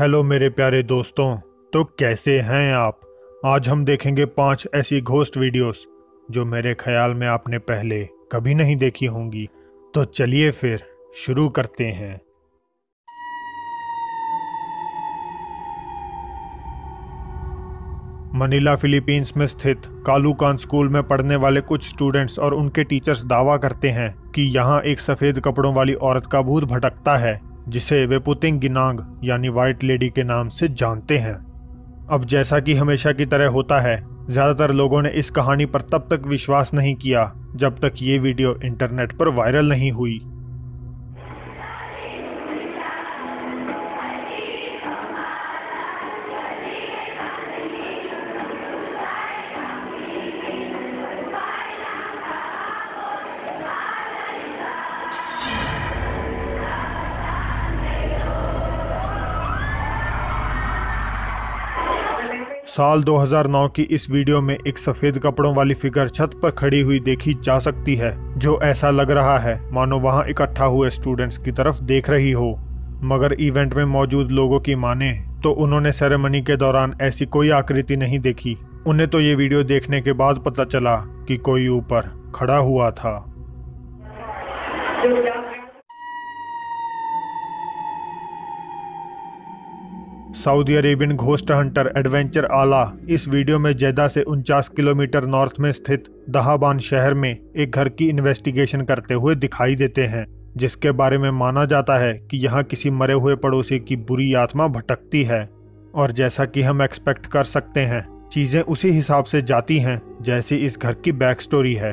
Hello मेरे प्यारे दोस्तों। तो कैसे हैं आप? आज हम देखेंगे पाँच ऐसी घोस्ट वीडियोस जो मेरे ख्याल में आपने पहले कभी नहीं देखी होंगी। तो चलिए फिर शुरू करते हैं। मनीला फिलीपींस में स्थित कालूकान स्कूल में पढ़ने वाले कुछ स्टूडेंट्स और उनके टीचर्स दावा करते हैं कि यहाँ एक सफ़ेद कपड़ों वाली औरत का भूत भटकता है। जिसे वे पुतिंग गिनांग, यानी वाइट लेडी के नाम से जानते हैं। अब जैसा कि हमेशा की तरह होता है, ज़्यादातर लोगों ने इस कहानी पर तब तक विश्वास नहीं किया जब तक ये वीडियो इंटरनेट पर वायरल नहीं हुई। साल 2009 की इस वीडियो में एक सफ़ेद कपड़ों वाली फिगर छत पर खड़ी हुई देखी जा सकती है, जो ऐसा लग रहा है, मानो वहाँ इकट्ठा हुए स्टूडेंट्स की तरफ़ देख रही हो। मगर इवेंट में मौजूद लोगों की माने तो उन्होंने सेरेमनी के दौरान ऐसी कोई आकृति नहीं देखी। उन्हें तो ये वीडियो देखने के बाद पता चला कि कोई ऊपर खड़ा हुआ था। Saudi Arabian ghost hunter adventure आला इस वीडियो में जेदा से उनचास किलोमीटर नॉर्थ में स्थित दहाबान शहर में एक घर की इन्वेस्टिगेशन करते हुए दिखाई देते हैं, जिसके बारे में माना जाता है कि यहाँ किसी मरे हुए पड़ोसी की बुरी आत्मा भटकती है। और जैसा कि हम एक्सपेक्ट कर सकते हैं, चीज़ें उसी हिसाब से जाती हैं, जैसी इस घर की बैक स्टोरी है।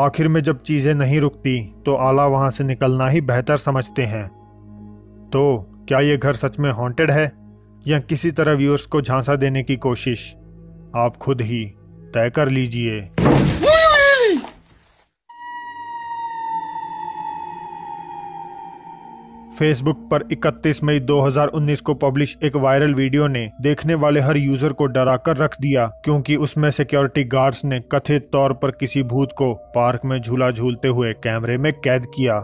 आखिर में जब चीज़ें नहीं रुकती तो आला वहाँ से निकलना ही बेहतर समझते हैं। तो क्या ये घर सच में हॉन्टेड है? या किसी तरह व्यूअर्स को झांसा देने की कोशिश? आप खुद ही तय कर लीजिए। फेसबुक पर 31 मई 2019 को पब्लिश एक वायरल वीडियो ने देखने वाले हर यूज़र को डरा कर रख दिया, क्योंकि उसमें सिक्योरिटी गार्ड्स ने कथित तौर पर किसी भूत को पार्क में झूला झूलते हुए कैमरे में कैद किया।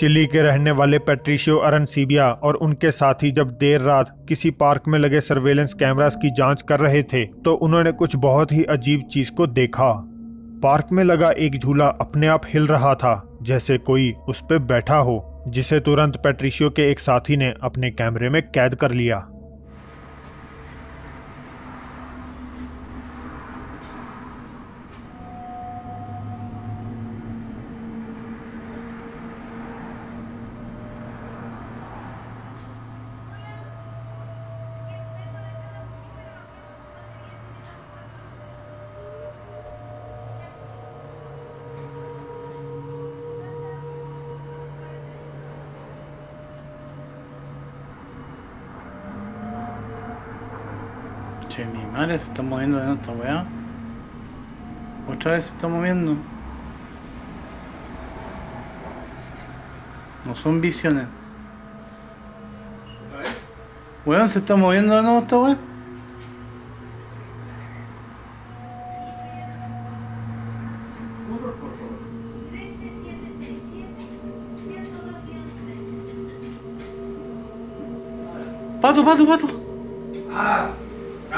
चिली के रहने वाले पेट्रिशियो अरनसीबिया और उनके साथी जब देर रात किसी पार्क में लगे सर्वेलेंस कैमरास की जाँच कर रहे थे तो उन्होंने कुछ बहुत ही अजीब चीज़ को देखा। पार्क में लगा एक झूला अपने आप हिल रहा था, जैसे कोई उस पर बैठा हो। जिसे तुरंत पेट्रिशियो के एक साथी ने अपने कैमरे में कैद कर लिया। Che, mi madre se está moviendo de nuestra weá. Otra vez se está moviendo. No son visiones. Weón, se está moviendo de nuevo esta weá. Pato, pato, pato.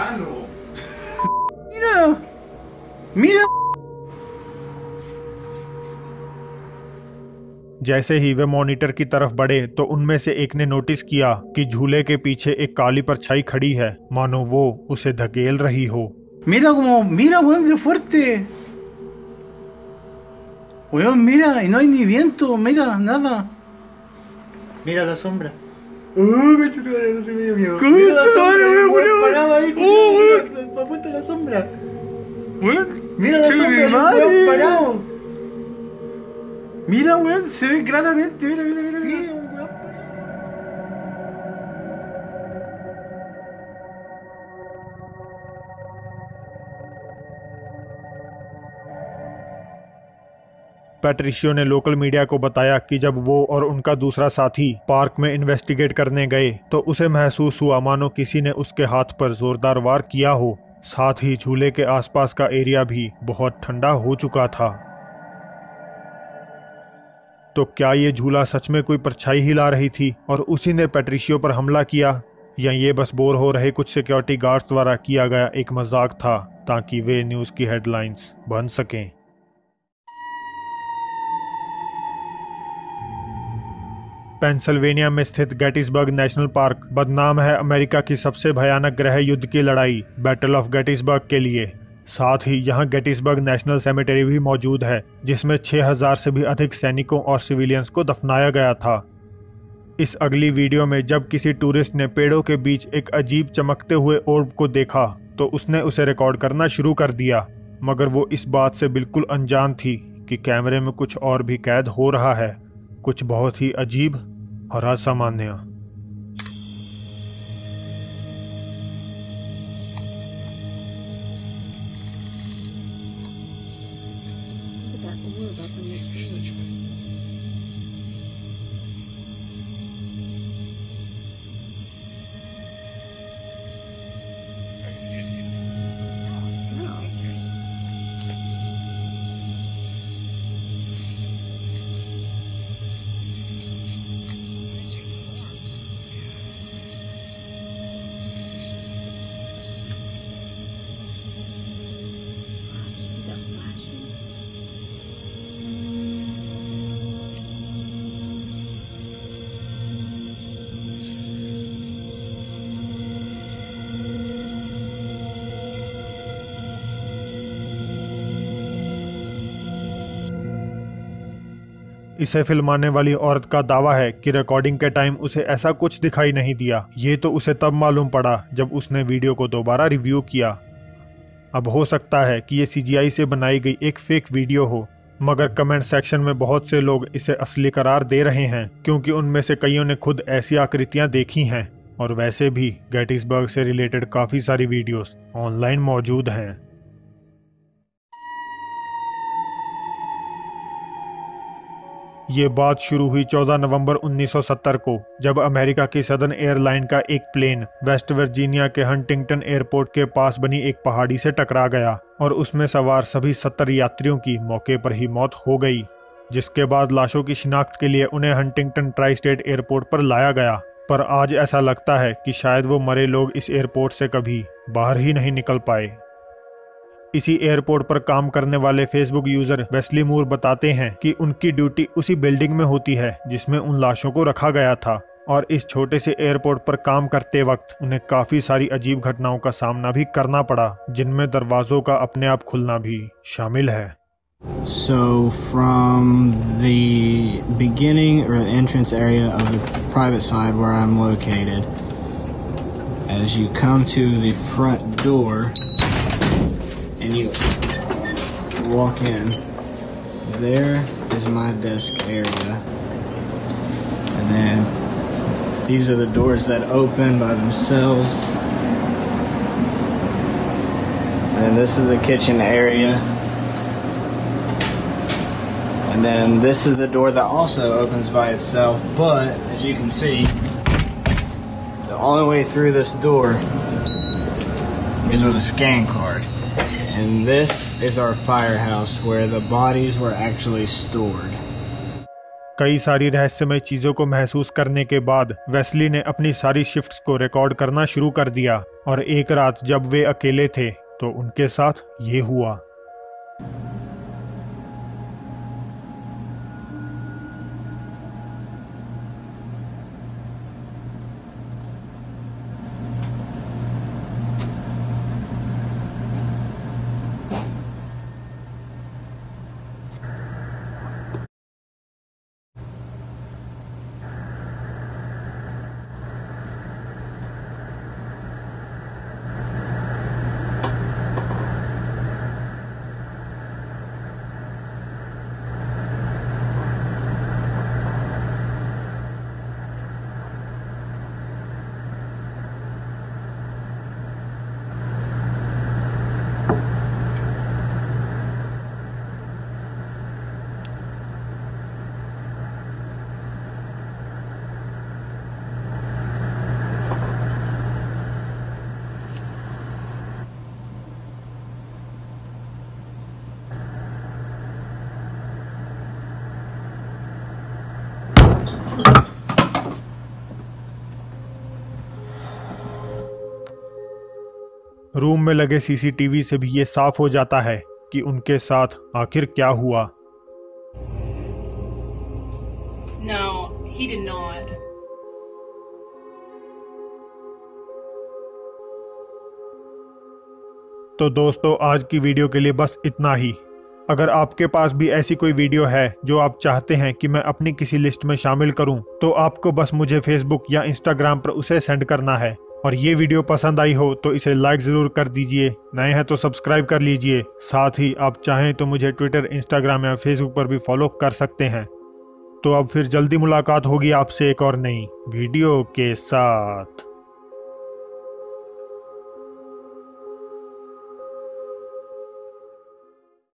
जैसे ही वे मॉनिटर की तरफ़ बढ़े तो उनमें से एक ने नोटिस किया कि झूले के पीछे एक काली परछाई खड़ी है। मानो वो उसे धकेल रही हो। मेरा मेरा फुर्ते। मेरा मेरा मेरा तो मेरा नादा। मेरा Uh, madre, no se me dio miedo. Concha Mira la sombra, weón, weón weón. ahí, Oh, weón. Apunta la sombra. Weón, Mira la Che, sombra, mi el madre. weón parado. mira, weón, se ve claramente, mira, mira, mira. Sí, mira. पैट्रिशियो ने local media को बताया कि जब वो और उनका दूसरा साथी पार्क में इन्वेस्टिगेट करने गए तो उसे महसूस हुआ, मानो किसी ने उसके हाथ पर जोरदार वार किया हो। साथ ही झूले के आसपास का एरिया भी बहुत ठंडा हो चुका था। तो क्या ये झूला सच में कोई परछाई हिला रही थी और उसी ने पैट्रिशियो पर हमला किया? या ये बस बोर हो रहे कुछ सिक्योरिटी गार्ड्स द्वारा किया गया एक मज़ाक था, ताकि वे न्यूज़ की हेडलाइंस बन सकें? पेंसिल्वेनिया में स्थित गेटिसबर्ग नेशनल पार्क, बदनाम है अमेरिका की सबसे भयानक ग्रह युद्ध की लड़ाई, बैटल ऑफ़ गेटिसबर्ग के लिए। साथ ही यहाँ गेटिसबर्ग नेशनल सेमेटरी भी मौजूद है, जिसमें 6000 से भी अधिक सैनिकों और सिविलियंस को दफनाया गया था। इस अगली वीडियो में जब किसी टूरिस्ट ने पेड़ों के बीच एक अजीब चमकते हुए ओर्ब को देखा तो उसने उसे रिकॉर्ड करना शुरू कर दिया। मगर वो इस बात से बिल्कुल अनजान थी कि कैमरे में कुछ और भी कैद हो रहा है। कुछ बहुत ही अजीब और असामान्य About the world up on this इसे फिल्माने वाली औरत का दावा है कि रिकॉर्डिंग के टाइम उसे ऐसा कुछ दिखाई नहीं दिया। ये तो उसे तब मालूम पड़ा जब उसने वीडियो को दोबारा रिव्यू किया। अब हो सकता है कि ये सीजीआई से बनाई गई एक फेक वीडियो हो, मगर कमेंट सेक्शन में बहुत से लोग इसे असली करार दे रहे हैं, क्योंकि उनमें से कईयों ने खुद ऐसी आकृतियाँ देखी हैं। और वैसे भी गेटिसबर्ग से रिलेटेड काफ़ी सारी वीडियोस ऑनलाइन मौजूद हैं। ये बात शुरू हुई 14 नवंबर 1970 को, जब अमेरिका की सदर्न एयरलाइन का एक प्लेन वेस्ट वर्जीनिया के हंटिंगटन एयरपोर्ट के पास बनी एक पहाड़ी से टकरा गया और उसमें सवार सभी सत्तर यात्रियों की मौके पर ही मौत हो गई, जिसके बाद लाशों की शिनाख्त के लिए उन्हें हंटिंगटन ट्राई स्टेट एयरपोर्ट पर लाया गया। पर आज ऐसा लगता है कि शायद वो मरे लोग इस एयरपोर्ट से कभी बाहर ही नहीं निकल पाए। इसी एयरपोर्ट पर काम करने वाले फेसबुक यूज़र वेस्ली मूर बताते हैं कि उनकी ड्यूटी उसी बिल्डिंग में होती है जिसमें उन लाशों को रखा गया था। और इस छोटे से एयरपोर्ट पर काम करते वक्त उन्हें काफ़ी सारी अजीब घटनाओं का सामना भी करना पड़ा जिनमें दरवाजों का अपने आप खुलना भी शामिल है। So from the beginning or the entrance area of the private side where I'm located, as you come to the front door, and you walk in. There is my desk area. And then these are the doors that open by themselves. And this is the kitchen area. And then this is the door that also opens by itself, but as you can see, the only way through this door is with a scan card. And this is our firehouse where the bodies were actually stored. कई सारी रहस्यमय चीज़ों को महसूस करने के बाद Wesley ने अपनी सारी शिफ्ट्स को रिकॉर्ड करना शुरू कर दिया और एक रात जब वे अकेले थे तो उनके साथ ये हुआ रूम में लगे सीसीटीवी से भी ये साफ़ हो जाता है कि उनके साथ आखिर क्या हुआ। No, he did not. तो दोस्तों आज की वीडियो के लिए बस इतना ही। अगर आपके पास भी ऐसी कोई वीडियो है जो आप चाहते हैं कि मैं अपनी किसी लिस्ट में शामिल करूँ, तो आपको बस मुझे फेसबुक या इंस्टाग्राम पर उसे सेंड करना है। और ये वीडियो पसंद आई हो तो इसे लाइक ज़रूर कर दीजिए। नए हैं तो सब्सक्राइब कर लीजिए। साथ ही आप चाहें तो मुझे ट्विटर इंस्टाग्राम या फेसबुक पर भी फॉलो कर सकते हैं। तो अब फिर जल्दी मुलाकात होगी आपसे एक और नई वीडियो के साथ।